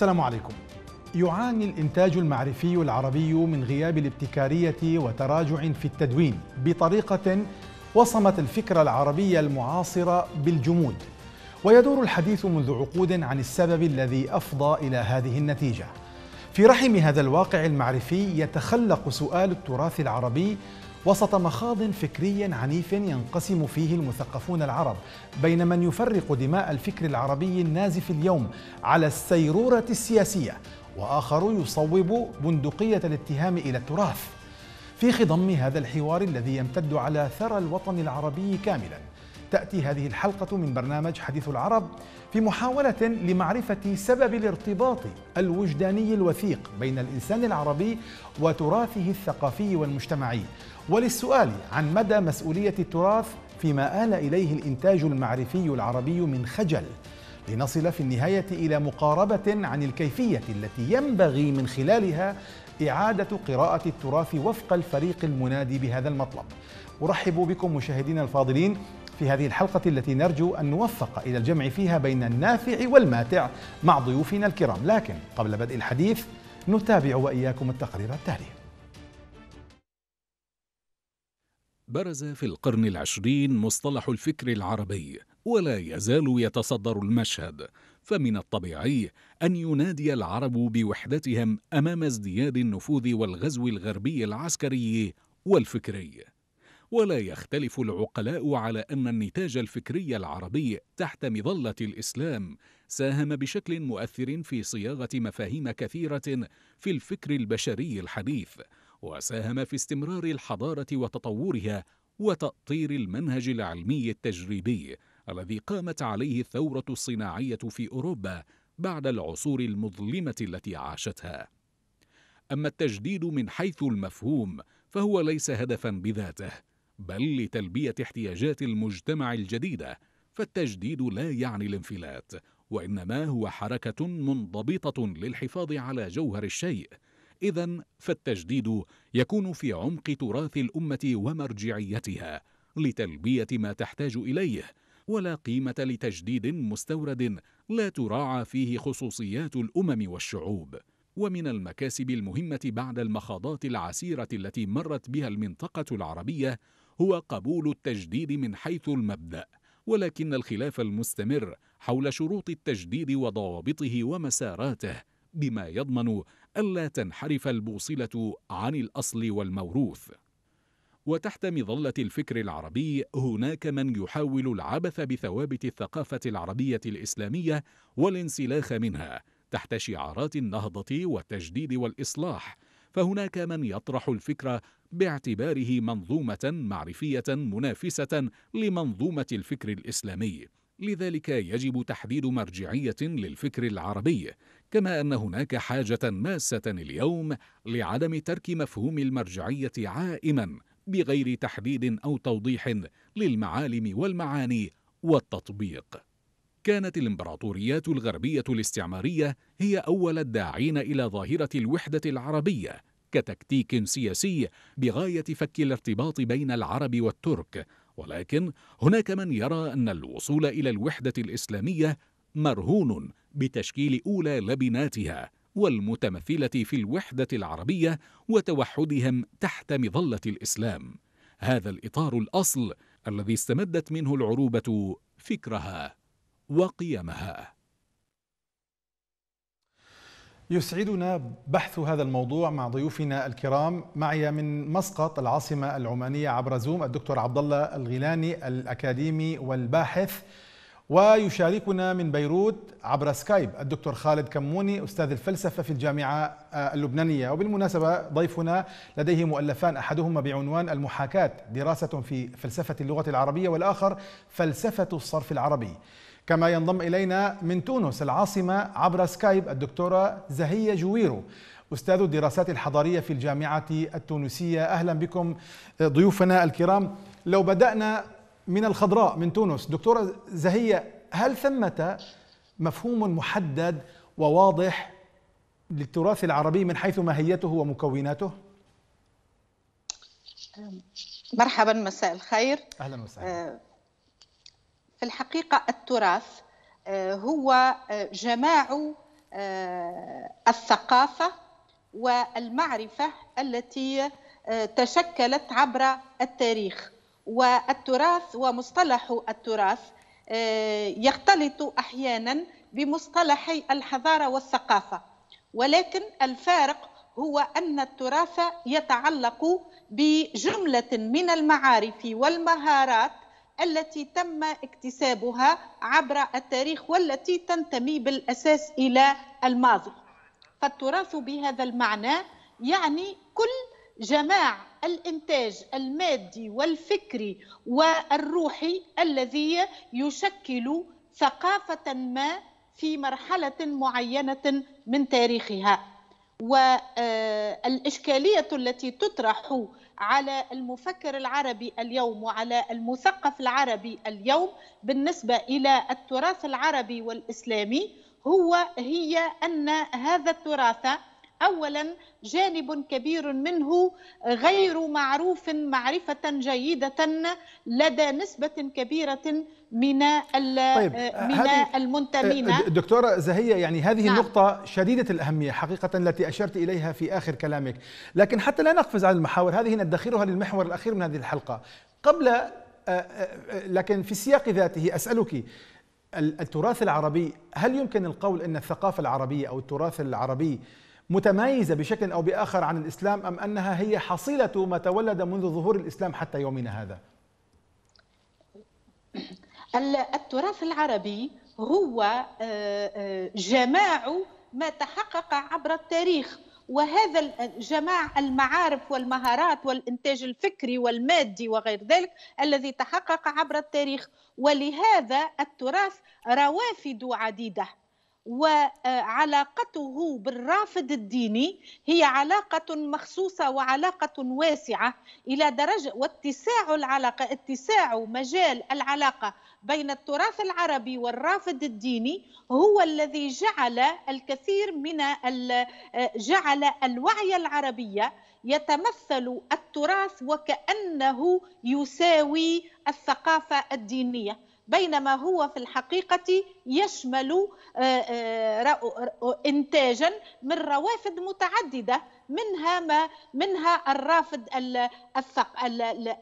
السلام عليكم. يعاني الإنتاج المعرفي العربي من غياب الابتكارية وتراجع في التدوين بطريقة وصمت الفكرة العربية المعاصرة بالجمود. ويدور الحديث منذ عقود عن السبب الذي أفضى إلى هذه النتيجة. في رحم هذا الواقع المعرفي يتخلق سؤال التراث العربي وسط مخاض فكري عنيف ينقسم فيه المثقفون العرب بين من يفرق دماء الفكر العربي النازف اليوم على السيرورة السياسية وآخر يصوب بندقية الاتهام إلى التراث. في خضم هذا الحوار الذي يمتد على ثرى الوطن العربي كاملا تأتي هذه الحلقة من برنامج حديث العرب في محاولة لمعرفة سبب الارتباط الوجداني الوثيق بين الإنسان العربي وتراثه الثقافي والمجتمعي وللسؤال عن مدى مسؤولية التراث فيما آل إليه الإنتاج المعرفي العربي من خجل. لنصل في النهاية إلى مقاربة عن الكيفية التي ينبغي من خلالها إعادة قراءة التراث وفق الفريق المنادي بهذا المطلب. أرحب بكم مشاهدينا الفاضلين في هذه الحلقة التي نرجو أن نوفق إلى الجمع فيها بين النافع والماتع مع ضيوفنا الكرام. لكن قبل بدء الحديث نتابع وإياكم التقرير التالي. برز في القرن العشرين مصطلح الفكر العربي ولا يزال يتصدر المشهد. فمن الطبيعي أن ينادي العرب بوحدتهم أمام ازدياد النفوذ والغزو الغربي العسكري والفكري. ولا يختلف العقلاء على أن النتاج الفكري العربي تحت مظلة الإسلام ساهم بشكل مؤثر في صياغة مفاهيم كثيرة في الفكر البشري الحديث وساهم في استمرار الحضارة وتطورها وتأطير المنهج العلمي التجريبي الذي قامت عليه الثورة الصناعية في أوروبا بعد العصور المظلمة التي عاشتها. أما التجديد من حيث المفهوم فهو ليس هدفا بذاته بل لتلبية احتياجات المجتمع الجديدة فالتجديد لا يعني الانفلات وإنما هو حركة منضبطة للحفاظ على جوهر الشيء اذا فالتجديد يكون في عمق تراث الأمة ومرجعيتها لتلبية ما تحتاج إليه ولا قيمة لتجديد مستورد لا تراعى فيه خصوصيات الأمم والشعوب. ومن المكاسب المهمة بعد المخاضات العسيرة التي مرت بها المنطقة العربية هو قبول التجديد من حيث المبدأ ولكن الخلاف المستمر حول شروط التجديد وضوابطه ومساراته بما يضمن ألا تنحرف البوصلة عن الأصل والموروث. وتحت مظلة الفكر العربي هناك من يحاول العبث بثوابت الثقافة العربية الإسلامية والانسلاخ منها تحت شعارات النهضة والتجديد والإصلاح. فهناك من يطرح الفكر باعتباره منظومة معرفية منافسة لمنظومة الفكر الإسلامي. لذلك يجب تحديد مرجعية للفكر العربي كما أن هناك حاجة ماسة اليوم لعدم ترك مفهوم المرجعية عائما بغير تحديد أو توضيح للمعالم والمعاني والتطبيق. كانت الإمبراطوريات الغربية الاستعمارية هي أول الداعين إلى ظاهرة الوحدة العربية كتكتيك سياسي بغاية فك الارتباط بين العرب والترك ولكن هناك من يرى أن الوصول إلى الوحدة الإسلامية مرهون بتشكيل أولى لبناتها والمتمثلة في الوحدة العربية وتوحدهم تحت مظلة الإسلام. هذا الإطار الأصل الذي استمدت منه العروبة فكرها وقيمها. يسعدنا بحث هذا الموضوع مع ضيوفنا الكرام. معي من مسقط العاصمة العمانية عبر زوم الدكتور عبد الله الغيلاني الأكاديمي والباحث. ويشاركنا من بيروت عبر سكايب الدكتور خالد كموني أستاذ الفلسفة في الجامعة اللبنانية. وبالمناسبة ضيفنا لديه مؤلفان أحدهما بعنوان المحاكاة دراسة في فلسفة اللغة العربية والآخر فلسفة الصرف العربي. كما ينضم إلينا من تونس العاصمة عبر سكايب الدكتورة زهية جويرو أستاذ الدراسات الحضارية في الجامعة التونسية. أهلا بكم ضيوفنا الكرام. لو بدأنا من الخضراء من تونس دكتورة زهية هل ثمة مفهوم محدد وواضح للتراث العربي من حيث ماهيته ومكوناته؟ مرحبا مساء الخير. أهلا وسهلا. في الحقيقة التراث هو جماع الثقافة والمعرفة التي تشكلت عبر التاريخ. والتراث ومصطلح التراث يختلط أحيانا بمصطلحي الحضارة والثقافة. ولكن الفارق هو أن التراث يتعلق بجملة من المعارف والمهارات التي تم اكتسابها عبر التاريخ والتي تنتمي بالأساس إلى الماضي. فالتراث بهذا المعنى يعني كل جماع الإنتاج المادي والفكري والروحي الذي يشكل ثقافة ما في مرحلة معينة من تاريخها. والإشكالية التي تطرح على المفكر العربي اليوم وعلى المثقف العربي اليوم بالنسبة إلى التراث العربي والإسلامي هو هي أن هذا التراث اولا جانب كبير منه غير معروف معرفة جيدة لدى نسبة كبيرة من طيب من المنتمين. دكتورة زهية يعني هذه نعم. النقطة شديدة الأهمية حقيقة التي أشرت إليها في آخر كلامك. لكن حتى لا نقفز على المحاور هذه ندخرها للمحور الأخير من هذه الحلقة. قبل لكن في السياق ذاته أسألك التراث العربي هل يمكن القول إن الثقافة العربية أو التراث العربي متميزة بشكل أو بآخر عن الإسلام أم أنها هي حصيلة ما تولد منذ ظهور الإسلام حتى يومنا هذا؟ التراث العربي هو آه، آه، جماع ما تحقق عبر التاريخ. وهذا جماع المعارف والمهارات والإنتاج الفكري والمادي وغير ذلك الذي تحقق عبر التاريخ. ولهذا التراث روافد عديدة. وعلاقته بالرافد الديني هي علاقة مخصوصة وعلاقة واسعة إلى درجة واتساع العلاقة اتساع مجال العلاقة بين التراث العربي والرافد الديني هو الذي جعل الكثير من جعل الوعي العربية يتمثل التراث وكأنه يساوي الثقافة الدينية. بينما هو في الحقيقة يشمل آه، آه، إنتاجا من روافد متعددة منها ما منها الرافد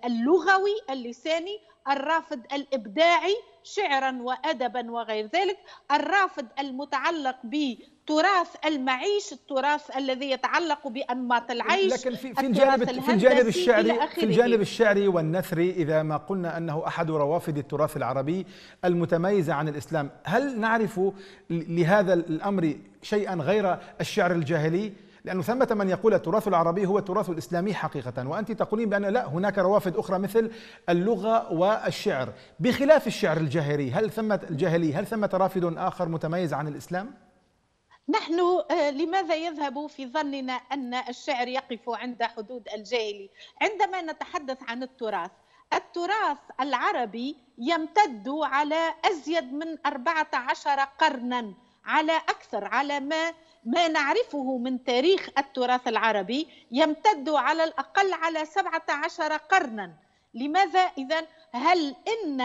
اللغوي اللساني الرافد الإبداعي شعرا وادبا وغير ذلك الرافد المتعلق بتراث المعيش التراث الذي يتعلق بأنماط العيش لكن في, في الجانب في الجانب الشعري في الجانب الشعري والنثري إذا ما قلنا أنه أحد روافد التراث العربي المتميزه عن الإسلام هل نعرف لهذا الأمر شيئا غير الشعر الجاهلي؟ لأنه ثمة من يقول التراث العربي هو التراث الإسلامي حقيقة وأنت تقولين بأن لا هناك روافد أخرى مثل اللغة والشعر بخلاف الشعر الجاهلي هل ثمة الجاهلي هل ثمة رافد آخر متميز عن الإسلام؟ نحن آه، لماذا يذهب في ظننا أن الشعر يقف عند حدود الجاهلي عندما نتحدث عن التراث التراث العربي يمتد على أزيد من 14 قرنا على أكثر على ما ما نعرفه من تاريخ التراث العربي يمتد على الأقل على 17 قرنا. لماذا؟ إذا هل إن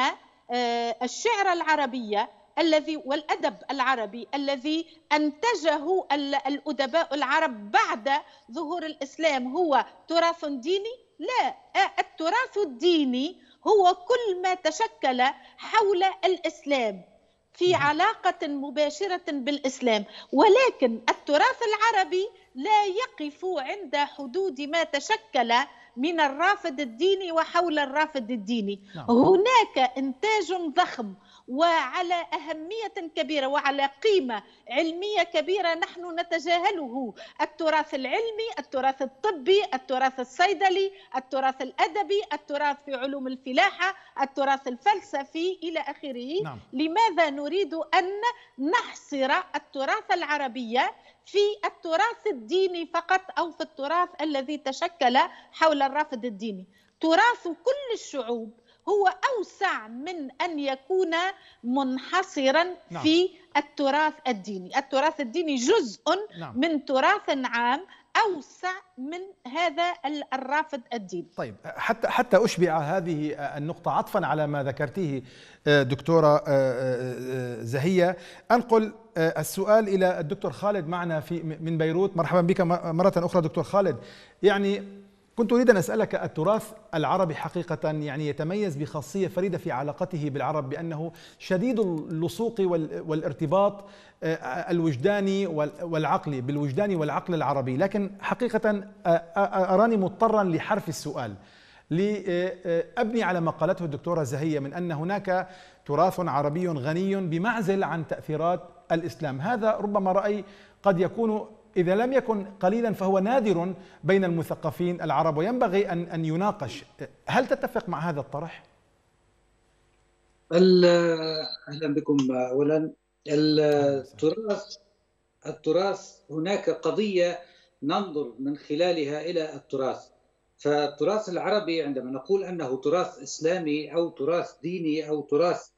آه، الشعر العربي الذي والأدب العربي الذي أنتجه الأدباء العرب بعد ظهور الإسلام هو تراث ديني؟ لا التراث الديني هو كل ما تشكل حول الإسلام. في علاقة مباشرة بالإسلام ولكن التراث العربي لا يقف عند حدود ما تشكل من الرافد الديني وحول الرافد الديني نعم. هناك إنتاج ضخم وعلى أهمية كبيرة وعلى قيمة علمية كبيرة نحن نتجاهله. التراث العلمي التراث الطبي التراث الصيدلي التراث الأدبي التراث في علوم الفلاحة التراث الفلسفي إلى آخره. نعم. لماذا نريد أن نحصر التراث العربي في التراث الديني فقط أو في التراث الذي تشكل حول الرافد الديني؟ تراث كل الشعوب هو أوسع من أن يكون منحصرا نعم. في التراث الديني، التراث الديني جزء نعم. من تراث عام أوسع من هذا الرافد الديني. طيب حتى حتى أشبع هذه النقطة عطفا على ما ذكرته دكتورة زهية أنقل السؤال إلى الدكتور خالد معنا في من بيروت مرحبا بك مرة أخرى دكتور خالد يعني كنت أريد أن أسألك التراث العربي حقيقة يعني يتميز بخاصية فريدة في علاقته بالعرب بأنه شديد اللصوق والارتباط آه، الوجداني والعقلي بالوجدان والعقل العربي. لكن حقيقة آه، آه، أراني مضطرا لحرف السؤال. لأبني على ما قالته الدكتورة زهية من أن هناك تراث عربي غني بمعزل عن تأثيرات الإسلام. هذا ربما رأي قد يكون إذا لم يكن قليلا فهو نادر بين المثقفين العرب وينبغي أن أن يناقش. هل تتفق مع هذا الطرح؟ أهلا بكم أولا. التراث التراث هناك قضية ننظر من خلالها إلى التراث. فالتراث العربي عندما نقول أنه تراث إسلامي أو تراث ديني أو تراث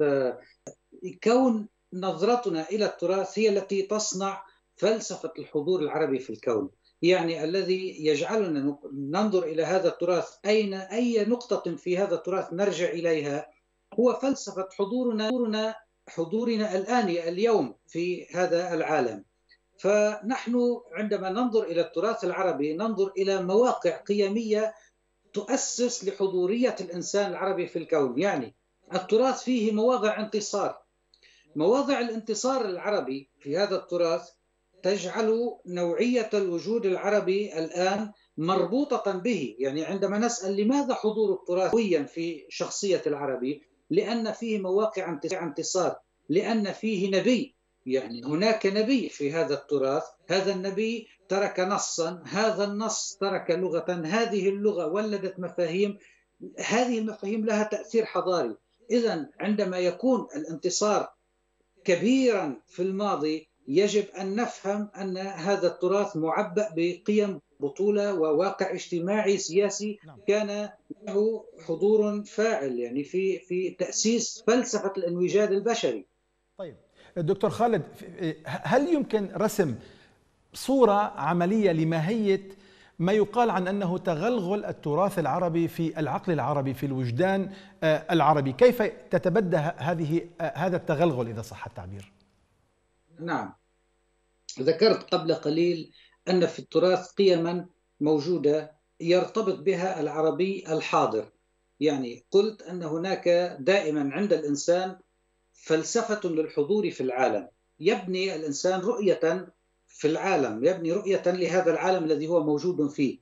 كون نظرتنا إلى التراث هي التي تصنع فلسفة الحضور العربي في الكون يعني الذي يجعلنا ننظر إلى هذا التراث أين أي نقطة في هذا التراث نرجع إليها؟ هو فلسفة حضورنا حضورنا الآن اليوم في هذا العالم. فنحن عندما ننظر إلى التراث العربي ننظر إلى مواقع قيمية تؤسس لحضورية الإنسان العربي في الكون. يعني التراث فيه مواضع انتصار. مواضع الانتصار العربي في هذا التراث تجعل نوعية الوجود العربي الآن مربوطة به. يعني عندما نسأل لماذا حضور التراث في شخصية العربي؟ لأن فيه مواقع انتصار لأن فيه نبي. يعني هناك نبي في هذا التراث. هذا النبي ترك نصا هذا النص ترك لغة. هذه اللغة ولدت مفاهيم. هذه المفاهيم لها تأثير حضاري. إذا عندما يكون الانتصار كبيرا في الماضي يجب أن نفهم أن هذا التراث معبأ بقيم بطولة وواقع اجتماعي سياسي نعم. كان له حضور فاعل يعني في في تأسيس فلسفة الانوجاد البشري. طيب دكتور خالد هل يمكن رسم صورة عملية لماهية ما يقال عن أنه تغلغل التراث العربي في العقل العربي في الوجدان آه، العربي، كيف تتبدى هذه آه، هذا التغلغل إذا صح التعبير؟ نعم. ذكرت قبل قليل أن في التراث قيما موجودة يرتبط بها العربي الحاضر. يعني قلت أن هناك دائما عند الإنسان فلسفة للحضور في العالم. يبني الإنسان رؤية في العالم يبني رؤية لهذا العالم الذي هو موجود فيه.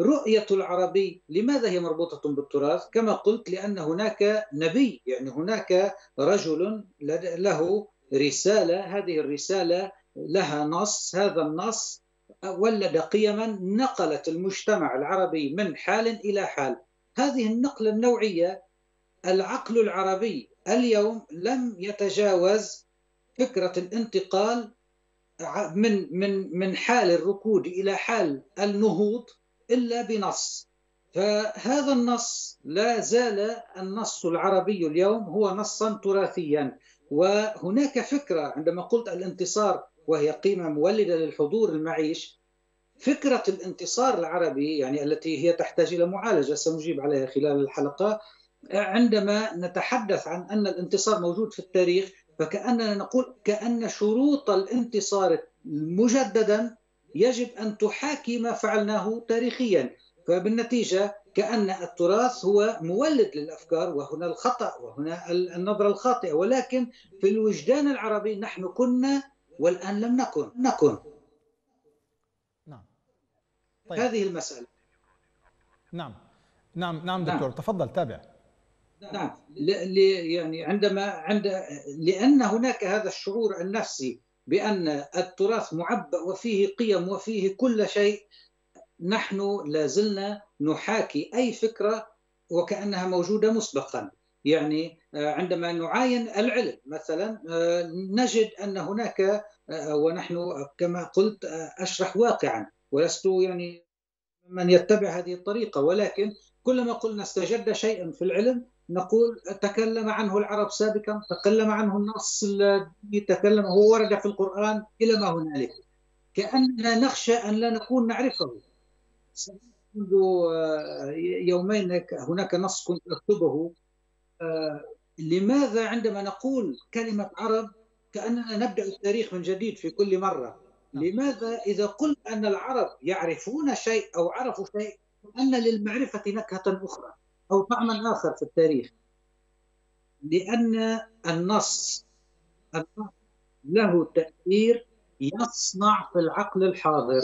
رؤية العربي لماذا هي مربوطة بالتراث؟ كما قلت لأن هناك نبي يعني هناك رجل له رسالة هذه الرسالة لها نص هذا النص ولد قيما نقلت المجتمع العربي من حال إلى حال. هذه النقلة النوعية العقل العربي اليوم لم يتجاوز فكرة الانتقال من من من حال الركود إلى حال النهوض إلا بنص. فهذا النص لا زال النص العربي اليوم هو نصا تراثيا. وهناك فكرة عندما قلت الانتصار وهي قيمة مولدة للحضور المعيش فكرة الانتصار العربي يعني التي هي تحتاج إلى معالجة سنجيب عليها خلال الحلقة عندما نتحدث عن أن الانتصار موجود في التاريخ فكأننا نقول كأن شروط الانتصار مجددا يجب أن تحاكي ما فعلناه تاريخيا. فبالنتيجة كأن التراث هو مولد للأفكار وهنا الخطأ وهنا النظرة الخاطئة. ولكن في الوجدان العربي نحن كنا والآن لم نكن نكن. نعم. طيب. هذه المسألة. نعم. نعم نعم دكتور. نعم. تفضل تابع. نعم. يعني عندما عند لأن هناك هذا الشعور النفسي بأن التراث معبأ وفيه قيم وفيه كل شيء نحن لازلنا نحاكي أي فكرة وكأنها موجودة مسبقا. يعني آه، عندما نعاين العلم مثلا آه، نجد أن هناك آه، ونحن كما قلت أشرح واقعا. ولست يعني من يتبع هذه الطريقة. ولكن كلما قلنا استجد شيئا في العلم نقول تكلم عنه العرب سابقا تكلم عنه النص الذي تكلم هو ورد في القرآن إلى ما هنالك. كأننا نخشى أن لا نكون نعرفه. منذ آه، يومين هناك نص كنت أكتبه آه، لماذا عندما نقول كلمة عرب كأننا نبدأ التاريخ من جديد في كل مرة؟ نعم. لماذا إذا قلت أن العرب يعرفون شيء أو عرفوا شيء أن للمعرفة نكهة أخرى أو طعما آخر في التاريخ؟ لأن النص له تأثير يصنع في العقل الحاضر.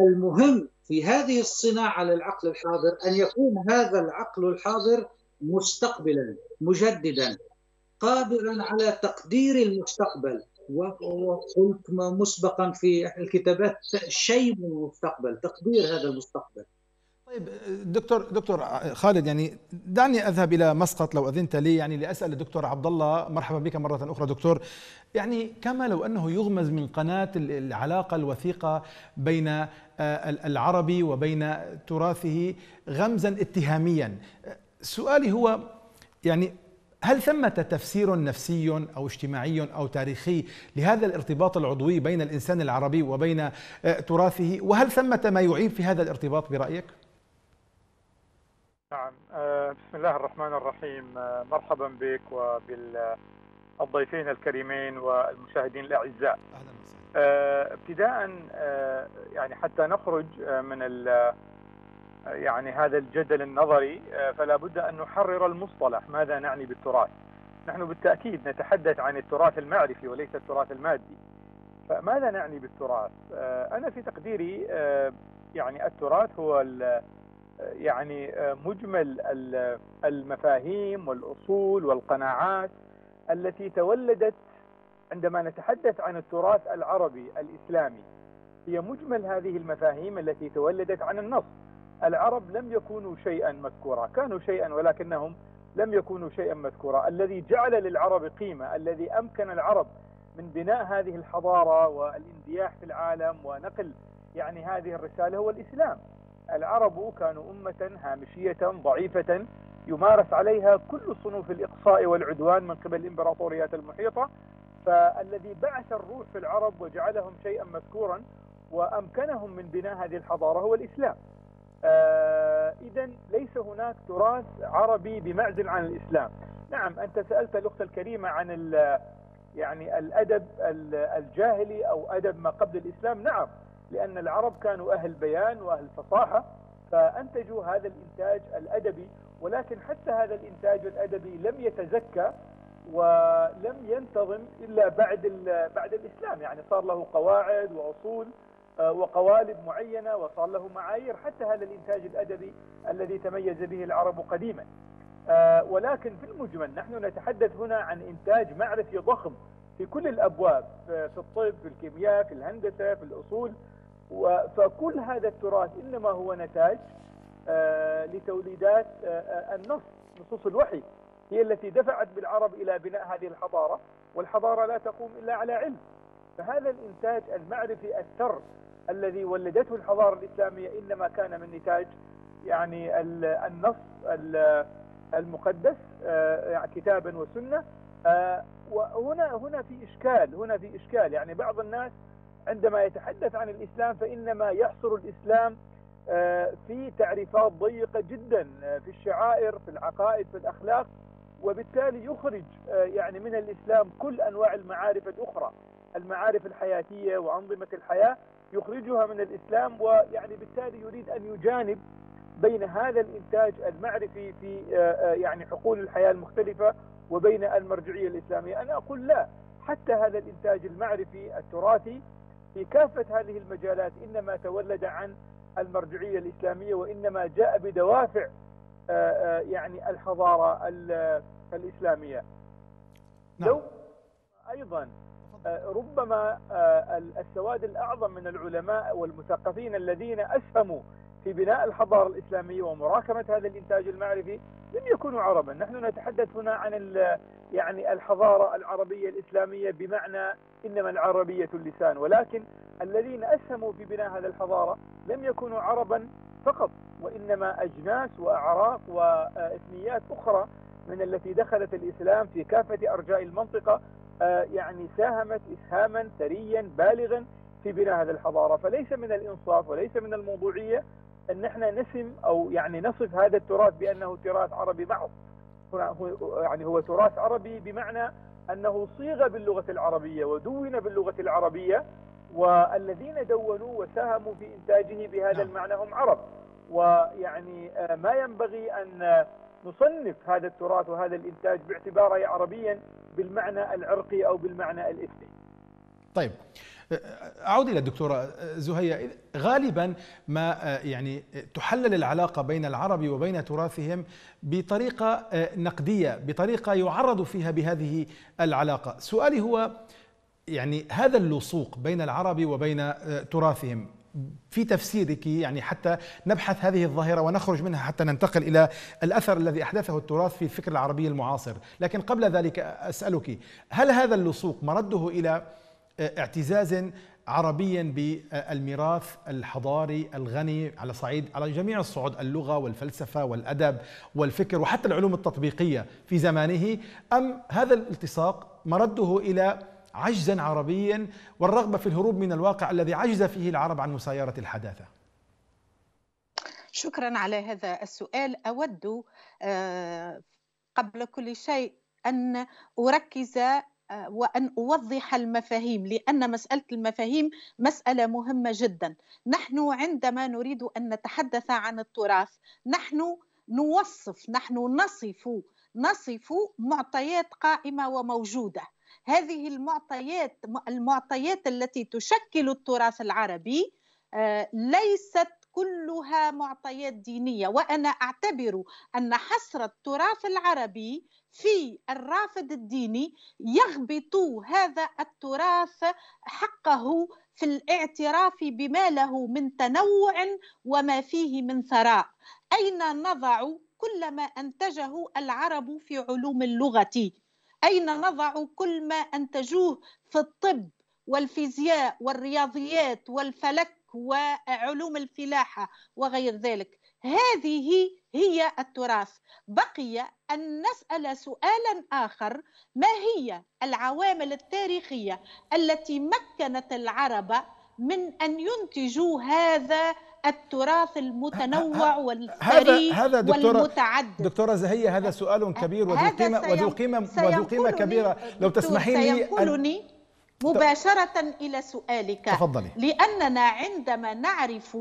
المهم في هذه الصناعة للعقل الحاضر أن يكون هذا العقل الحاضر مستقبلا مجددا قادرا على تقدير المستقبل وقلت مسبقا في الكتابات شيء من المستقبل تقدير هذا المستقبل. طيب دكتور دكتور خالد يعني دعني أذهب إلى مسقط لو أذنت لي يعني لأسأل الدكتور عبد الله مرحبا بك مرة أخرى دكتور يعني كما لو أنه يغمز من قناة العلاقة الوثيقة بين آه، العربي وبين تراثه غمزا اتهاميا سؤالي هو يعني هل ثمة تفسير نفسي أو اجتماعي أو تاريخي لهذا الارتباط العضوي بين الإنسان العربي وبين آه، تراثه وهل ثمة ما يعيب في هذا الارتباط برأيك؟ نعم. آه، بسم الله الرحمن الرحيم. آه، مرحبا بك وبالضيفين الكريمين والمشاهدين الأعزاء. ابتداء يعني حتى نخرج من يعني هذا الجدل النظري آه، فلا بد أن نحرر المصطلح. ماذا نعني بالتراث؟ نحن بالتأكيد نتحدث عن التراث المعرفي وليس التراث المادي. فماذا نعني بالتراث؟ آه، أنا في تقديري آه، يعني التراث هو يعني مجمل المفاهيم والأصول والقناعات التي تولدت عندما نتحدث عن التراث العربي الإسلامي. هي مجمل هذه المفاهيم التي تولدت عن النص. العرب لم يكونوا شيئا مذكورا كانوا شيئا ولكنهم لم يكونوا شيئا مذكورا الذي جعل للعرب قيمة الذي أمكن العرب من بناء هذه الحضارة والإندياح في العالم ونقل يعني هذه الرسالة هو الإسلام. العرب كانوا أمة هامشية ضعيفة يمارس عليها كل صنوف الإقصاء والعدوان من قبل الإمبراطوريات المحيطة فالذي بعث الروح في العرب وجعلهم شيئا مذكورا وأمكنهم من بناء هذه الحضارة هو الإسلام. آه إذا ليس هناك تراث عربي بمعزل عن الإسلام. نعم أنت سألت الأخت الكريمة عن يعني الأدب الجاهلي أو أدب ما قبل الإسلام. نعم لأن العرب كانوا أهل بيان وأهل فصاحة فأنتجوا هذا الإنتاج الأدبي ولكن حتى هذا الإنتاج الأدبي لم يتزكى ولم ينتظم إلا بعد بعد الإسلام. يعني صار له قواعد وأصول آه، وقوالب معينة وصار له معايير. حتى هذا الإنتاج الأدبي الذي تميز به العرب قديما. آه، ولكن في المجمل نحن نتحدث هنا عن إنتاج معرفي ضخم في كل الأبواب في الطب في الكيمياء في الهندسة في الأصول. فكل هذا التراث إنما هو نتاج آه، لتوليدات النص نصوص الوحي هي التي دفعت بالعرب إلى بناء هذه الحضارة والحضارة لا تقوم إلا على علم. فهذا الإنتاج المعرفي الثر الذي ولدته الحضارة الإسلامية إنما كان من نتاج يعني النص المقدس آه، يعني كتابا وسنة. آه، وهنا هنا في إشكال هنا في إشكال. يعني بعض الناس عندما يتحدث عن الإسلام فإنما يحصر الإسلام آه، في تعريفات ضيقة جدا في الشعائر في العقائد في الأخلاق وبالتالي يخرج يعني من الإسلام كل أنواع المعارف الأخرى المعارف الحياتية وأنظمة الحياة يخرجها من الإسلام ويعني بالتالي يريد أن يجانب بين هذا الإنتاج المعرفي في آه، آه، يعني حقول الحياة المختلفة وبين المرجعية الإسلامية. أنا أقول لا حتى هذا الإنتاج المعرفي التراثي في كافة هذه المجالات إنما تولد عن المرجعية الإسلامية وإنما جاء بدوافع آه، يعني الحضارة الإسلامية نعم. لو أيضا ربما آه، السواد الأعظم من العلماء والمثقفين الذين أسهموا في بناء الحضارة الإسلامية ومراكمة هذا الإنتاج المعرفي لم يكونوا عربا نحن نتحدث هنا عن يعني الحضارة العربية الإسلامية بمعنى إنما العربية اللسان. ولكن الذين أسهموا في بناء هذه الحضارة لم يكونوا عربا فقط وإنما أجناس وأعراق وإثنيات أخرى من التي دخلت الإسلام في كافة أرجاء المنطقة يعني ساهمت اسهاما ثريا بالغا في بناء هذه الحضارة. فليس من الإنصاف وليس من الموضوعية أن إحنا نسم أو يعني نصف هذا التراث بأنه تراث عربي محض يعني هو تراث عربي بمعنى أنه صيغ باللغة العربية ودون باللغة العربية والذين دونوا وساهموا في إنتاجه بهذا نعم. المعنى هم عرب ويعني آه، ما ينبغي أن نصنف هذا التراث وهذا الإنتاج باعتباره عربيا بالمعنى العرقي أو بالمعنى الاثني. طيب أعود إلى الدكتورة زهية. غالبا ما يعني تحلل العلاقة بين العرب وبين تراثهم بطريقة نقدية بطريقة يعرض فيها بهذه العلاقة. سؤالي هو يعني هذا اللصوق بين العرب وبين تراثهم في تفسيرك يعني حتى نبحث هذه الظاهرة ونخرج منها حتى ننتقل إلى الأثر الذي أحدثه التراث في الفكر العربي المعاصر. لكن قبل ذلك أسألك هل هذا اللصوق مرده إلى اعتزاز عربيا بالميراث الحضاري الغني على صعيد على جميع الصعود اللغة والفلسفة والأدب والفكر وحتى العلوم التطبيقية في زمانه. أم هذا الالتصاق مرده إلى عجزا عربيا والرغبة في الهروب من الواقع الذي عجز فيه العرب عن مسايرة الحداثة؟ شكرا على هذا السؤال. أود آه، قبل كل شيء أن أركز وأن أوضح المفاهيم لأن مسألة المفاهيم مسألة مهمة جدا. نحن عندما نريد أن نتحدث عن التراث نحن نوصف نحن نصف نصف معطيات قائمة وموجودة. هذه المعطيات المعطيات التي تشكل التراث العربي آه، ليست كلها معطيات دينية. وأنا أعتبر أن حصر التراث العربي في الرافد الديني يغبط هذا التراث حقه في الاعتراف بما له من تنوع وما فيه من ثراء. أين نضع كل ما أنتجه العرب في علوم اللغة؟ أين نضع كل ما أنتجوه في الطب والفيزياء والرياضيات والفلك وعلوم الفلاحة وغير ذلك؟ هذه هي التراث. بقي أن نسأل سؤالا آخر ما هي العوامل التاريخية التي مكنت العرب من أن ينتجوا هذا التراث المتنوع والثري هذا دكتورة والمتعدد؟ دكتورة زهية هذا سؤال كبير وذو قيمة وذو قيمة وذو قيمة كبيرة. لو تسمحين لي مباشرة إلى سؤالك. تفضلي. لأننا عندما نعرف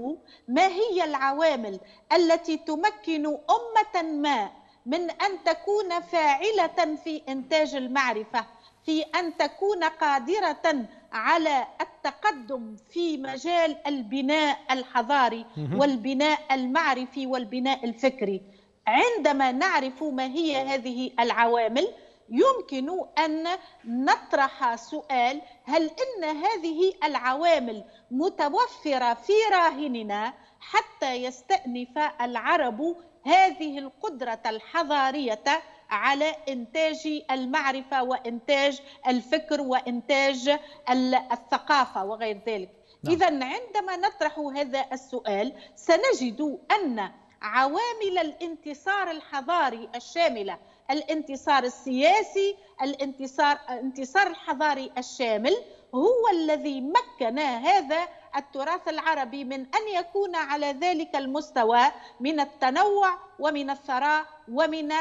ما هي العوامل التي تمكن أمة ما من أن تكون فاعلة في إنتاج المعرفة في أن تكون قادرة على التقدم في مجال البناء الحضاري والبناء المعرفي والبناء الفكري. عندما نعرف ما هي هذه العوامل يمكن أن نطرح سؤال هل إن هذه العوامل متوفرة في راهننا حتى يستأنف العرب هذه القدرة الحضارية على إنتاج المعرفة وإنتاج الفكر وإنتاج الثقافة وغير ذلك نعم. اذا عندما نطرح هذا السؤال سنجد أن عوامل الانتصار الحضاري الشاملة الانتصار السياسي الانتصار الانتصار الحضاري الشامل هو الذي مكن هذا التراث العربي من أن يكون على ذلك المستوى من التنوع ومن الثراء ومن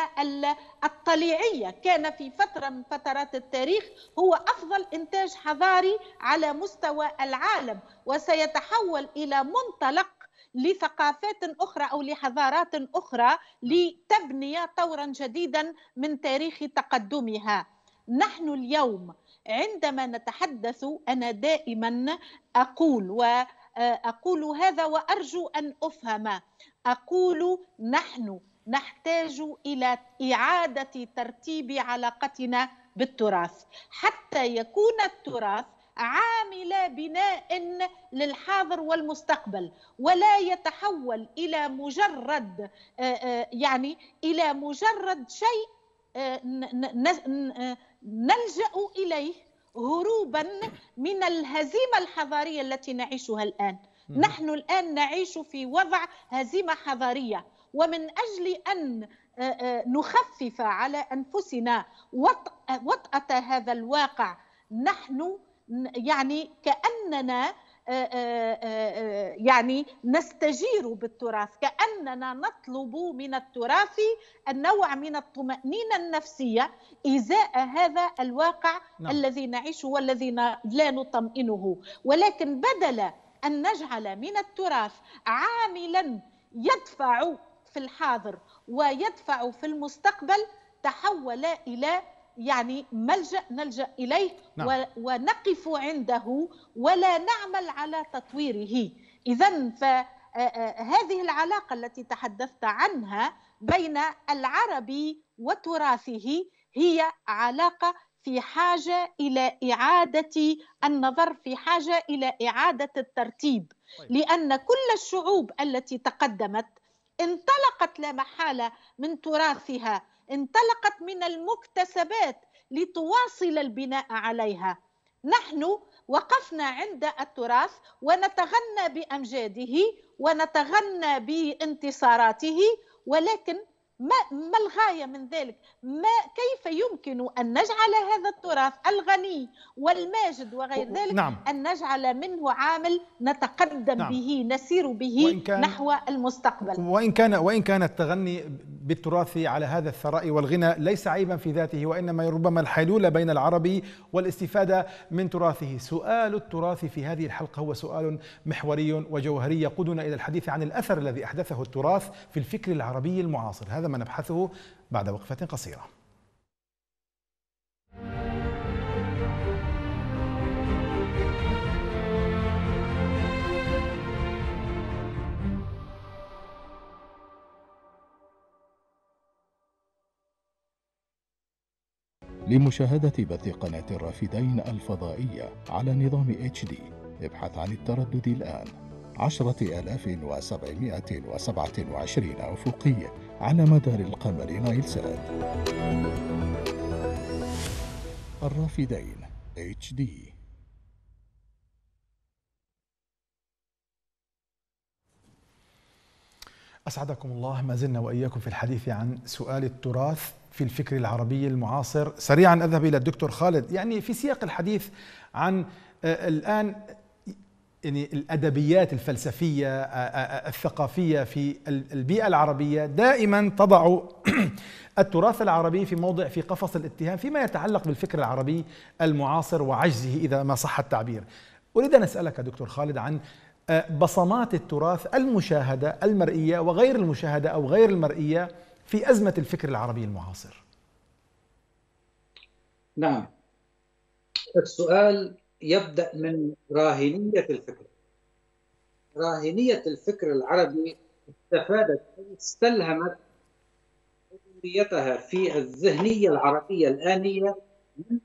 الطليعية. كان في فترة من فترات التاريخ هو أفضل إنتاج حضاري على مستوى العالم وسيتحول إلى منطلق لثقافات أخرى أو لحضارات أخرى لتبني طورا جديدا من تاريخ تقدمها. نحن اليوم عندما نتحدث أنا دائما أقول واقول هذا وأرجو أن أفهم. أقول نحن نحتاج إلى إعادة ترتيب علاقتنا بالتراث. حتى يكون التراث عامل بناء للحاضر والمستقبل ولا يتحول إلى مجرد آه، آه، يعني إلى مجرد شيء آه، نلجأ إليه هروبا من الهزيمة الحضارية التي نعيشها الآن. نحن الآن نعيش في وضع هزيمة حضارية ومن أجل أن نخفف على أنفسنا وطأة هذا الواقع نحن يعني كأننا يعني نستجير بالتراث كأننا نطلب من التراث النوع من الطمأنينة النفسية إزاء هذا الواقع نعم. الذي نعيشه والذي لا نطمئنه ولكن بدل أن نجعل من التراث عاملا يدفع في الحاضر ويدفع في المستقبل تحول إلى يعني ملجأ نلجأ إليه نعم. ونقف عنده ولا نعمل على تطويره اذا فهذه العلاقة التي تحدثت عنها بين العربي وتراثه هي علاقة في حاجة إلى إعادة النظر في حاجة إلى إعادة الترتيب طيب. لأن كل الشعوب التي تقدمت انطلقت لا محالة من تراثها انطلقت من المكتسبات لتواصل البناء عليها. نحن وقفنا عند التراث ونتغنى بأمجاده ونتغنى بانتصاراته ولكن ما ما الغاية من ذلك؟ ما كيف يمكن أن نجعل هذا التراث الغني والماجد وغير ذلك نعم. أن نجعل منه عامل نتقدم نعم. به نسير به كان نحو المستقبل وإن كان وإن كان التغني بالتراث على هذا الثراء والغنى ليس عيبا في ذاته وإنما ربما الحلول بين العربي والاستفادة من تراثه، سؤال التراث في هذه الحلقة هو سؤال محوري وجوهري يقودنا إلى الحديث عن الأثر الذي أحدثه التراث في الفكر العربي المعاصر، هذا ما نبحثه بعد وقفة قصيرة. لمشاهدة بث قناة الرافدين الفضائية على نظام اتش دي ابحث عن التردد الآن عشرة آلاف وسبعمائة وسبعة وعشرين أفقية على مدار القمر نايلسات الرافدين دي أسعدكم الله ما زلنا وإياكم في الحديث عن سؤال التراث في الفكر العربي المعاصر. سريعا أذهب إلى الدكتور خالد. يعني في سياق الحديث عن آه، الآن يعني الأدبيات الفلسفية الثقافية في البيئة العربية دائما تضع التراث العربي في موضع في قفص الاتهام فيما يتعلق بالفكر العربي المعاصر وعجزه إذا ما صح التعبير. أريد أن أسألك دكتور خالد عن بصمات التراث المشاهدة المرئية وغير المشاهدة أو غير المرئية في أزمة الفكر العربي المعاصر نعم السؤال يبدأ من راهنية الفكر. راهنية الفكر العربي استفادت استلهمت هويتها في الذهنية العربية الآنية من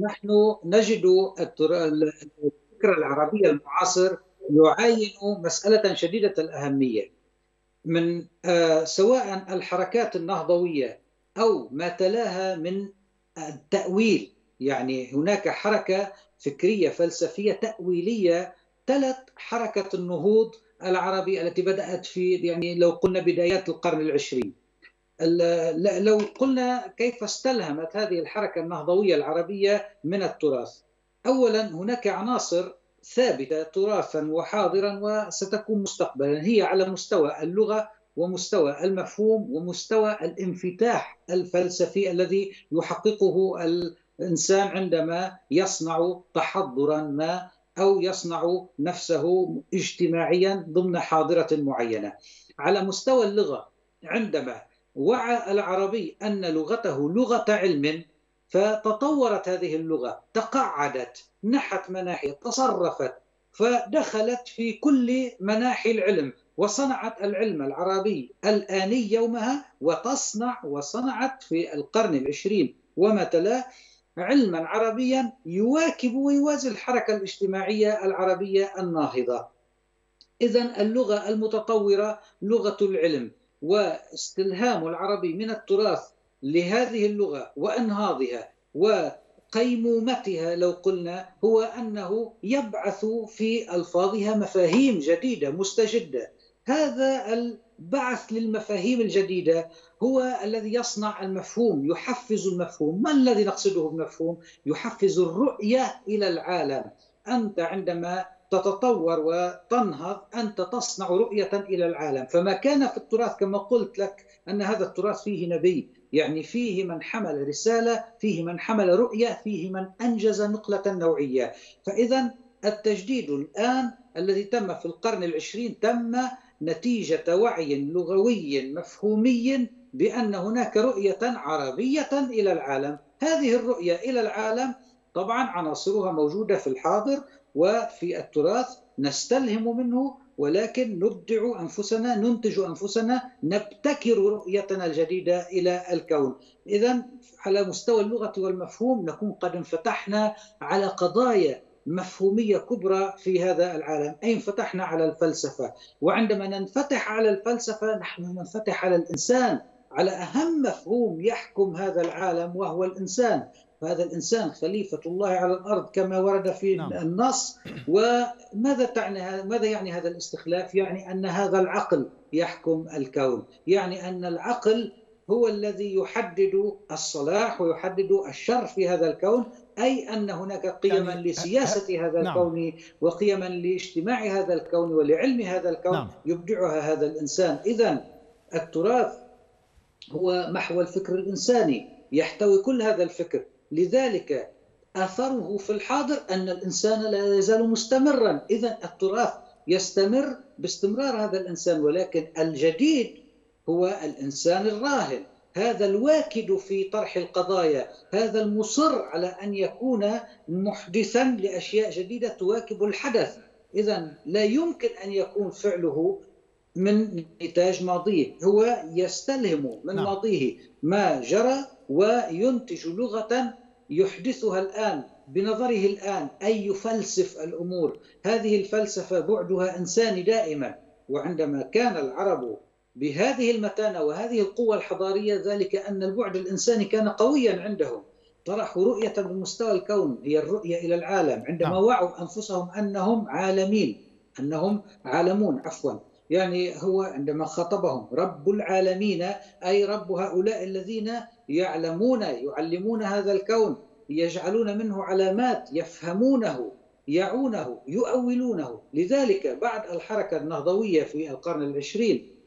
نحن نجد الفكر العربي المعاصر يعاين مسألة شديدة الأهمية. من آه، سواء الحركات النهضوية أو ما تلاها من التأويل يعني هناك حركة فكرية فلسفية تأويلية تلت حركة النهوض العربي التي بدأت في يعني لو قلنا بدايات القرن العشرين. لو قلنا كيف استلهمت هذه الحركة النهضوية العربية من التراث. اولا هناك عناصر ثابتة تراثا وحاضرا وستكون مستقبلا هي على مستوى اللغة ومستوى المفهوم ومستوى الانفتاح الفلسفي الذي يحققه الانسان عندما يصنع تحضرا ما أو يصنع نفسه اجتماعيا ضمن حاضرة معينة. على مستوى اللغة عندما وعى العربي أن لغته لغة علم فتطورت هذه اللغة تقعدت نحت مناحي تصرفت فدخلت في كل مناحي العلم وصنعت العلم العربي الآني يومها وتصنع وصنعت في القرن العشرين وما تلاه علما عربيا يواكب ويوازي الحركة الاجتماعية العربية الناهضة. إذا اللغة المتطورة لغة العلم واستلهام العربي من التراث لهذه اللغة وأنهاضها وقيمومتها لو قلنا هو أنه يبعث في ألفاظها مفاهيم جديدة مستجدة. هذا بعث للمفاهيم الجديدة هو الذي يصنع المفهوم يحفز المفهوم. ما الذي نقصده بالمفهوم؟ يحفز الرؤية إلى العالم. أنت عندما تتطور وتنهض أنت تصنع رؤية إلى العالم. فما كان في التراث كما قلت لك أن هذا التراث فيه نبي. يعني فيه من حمل رسالة فيه من حمل رؤية فيه من أنجز نقلة نوعية. فإذا التجديد الآن الذي تم في القرن العشرين تم نتيجة وعي لغوي مفهومي بأن هناك رؤية عربية إلى العالم. هذه الرؤية إلى العالم طبعا عناصرها موجودة في الحاضر وفي التراث نستلهم منه ولكن نبدع أنفسنا ننتج أنفسنا نبتكر رؤيتنا الجديدة إلى الكون. اذا على مستوى اللغة والمفهوم نكون قد انفتحنا على قضايا مفهومية كبرى في هذا العالم. اي انفتحنا على الفلسفة؟ وعندما ننفتح على الفلسفة نحن ننفتح على الإنسان. على أهم مفهوم يحكم هذا العالم وهو الإنسان. فهذا الإنسان خليفة الله على الأرض كما ورد في نعم. النص. وماذا تعني ماذا يعني هذا الاستخلاف؟ يعني أن هذا العقل يحكم الكون. يعني أن العقل هو الذي يحدد الصلاح ويحدد الشر في هذا الكون. أي أن هناك قيما يعني لسياسة هذا نعم. الكون وقيما لاجتماع هذا الكون ولعلم هذا الكون نعم. يبدعها هذا الإنسان إذا التراث هو محو الفكر الإنساني يحتوي كل هذا الفكر لذلك اثره في الحاضر أن الإنسان لا يزال مستمرا إذا التراث يستمر باستمرار هذا الإنسان ولكن الجديد هو الإنسان الراهن هذا الواكد في طرح القضايا هذا المصر على أن يكون محدثا لأشياء جديدة تواكب الحدث. اذا لا يمكن أن يكون فعله من نتاج ماضيه هو يستلهم من نعم. ماضيه ما جرى وينتج لغة يحدثها الآن بنظره الآن أي يفلسف الأمور. هذه الفلسفة بعدها إنساني دائما. وعندما كان العرب بهذه المتانة وهذه القوة الحضارية ذلك أن البعد الإنساني كان قويا عندهم. طرحوا رؤية بمستوى الكون هي الرؤية إلى العالم. عندما نعم. وعوا أنفسهم أنهم عالمين أنهم عالمون عفوا. يعني هو عندما خاطبهم رب العالمين أي رب هؤلاء الذين يعلمون يعلمون هذا الكون يجعلون منه علامات يفهمونه يعونه يؤولونه. لذلك بعد الحركة النهضوية في القرن العشرين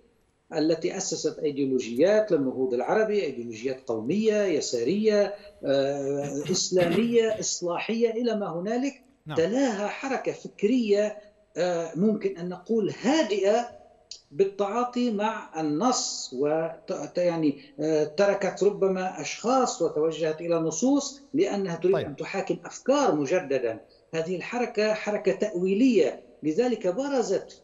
التي أسست أيديولوجيات للنهوض العربي أيديولوجيات قومية يسارية آه، إسلامية إصلاحية إلى ما هنالك نعم. تلاها حركة فكرية آه، ممكن أن نقول هادئة بالتعاطي مع النص ويعني آه، تركت ربما أشخاص وتوجهت إلى نصوص لأنها تريد طيب. أن تحاكم أفكار مجددا هذه الحركة حركة تأويلية لذلك برزت